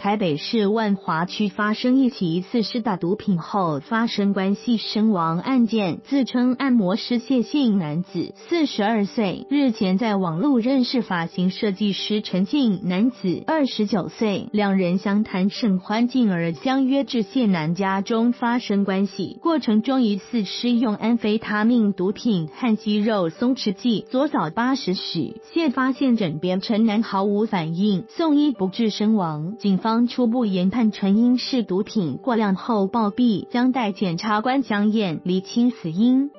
台北市万华区发生一起疑似施打毒品后发生关系身亡案件，自称按摩师谢姓男子，四十二岁，日前在网络认识发型设计师陈姓男子，二十九岁，两人相谈甚欢，进而相约至谢男家中发生关系，过程中疑似施用安非他命毒品和肌肉松弛剂。昨早八时许，谢发现枕边陈男毫无反应，送医不治身亡，警方。方初步研判成因是毒品过量后暴毙，将待检察官相验厘清死因。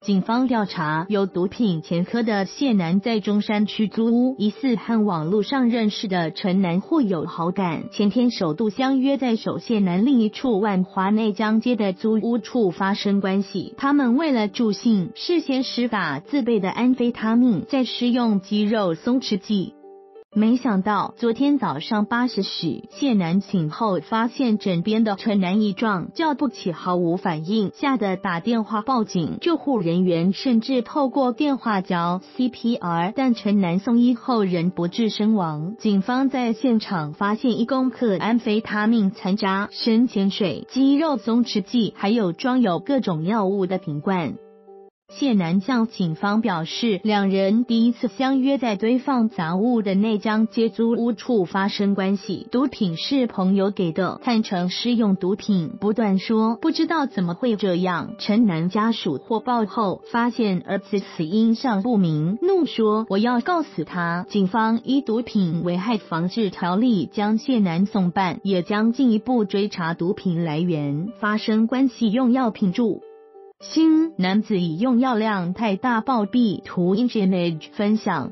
警方调查有毒品前科的谢男在中山区租屋，疑似和网络上认识的陈男互有好感，前天首度相约在首谢南另一处万华内江街的租屋处发生关系。他们为了助兴，事先施打自备的安非他命，再施用肌肉松弛剂。没想到昨天早上八时许，谢男醒后发现枕边的陈男一状，叫不起，毫无反应，吓得打电话报警。救护人员甚至透过电话教 CPR，但陈男送医后仍不治身亡。警方在现场发现一公克安非他命残渣、深潜水、肌肉松弛剂，还有装有各种药物的瓶罐。谢南向警方表示，两人第一次相约在堆放杂物的内江街租屋处发生关系，毒品是朋友给的，坦诚是用毒品，不断说不知道怎么会这样。陈南家属获报后发现儿子死因尚不明，怒说我要告死他。警方依毒品危害防治条例将谢南送办，也将进一步追查毒品来源，发生关系用药品注。新男子以用药量太大暴毙图 image 分享。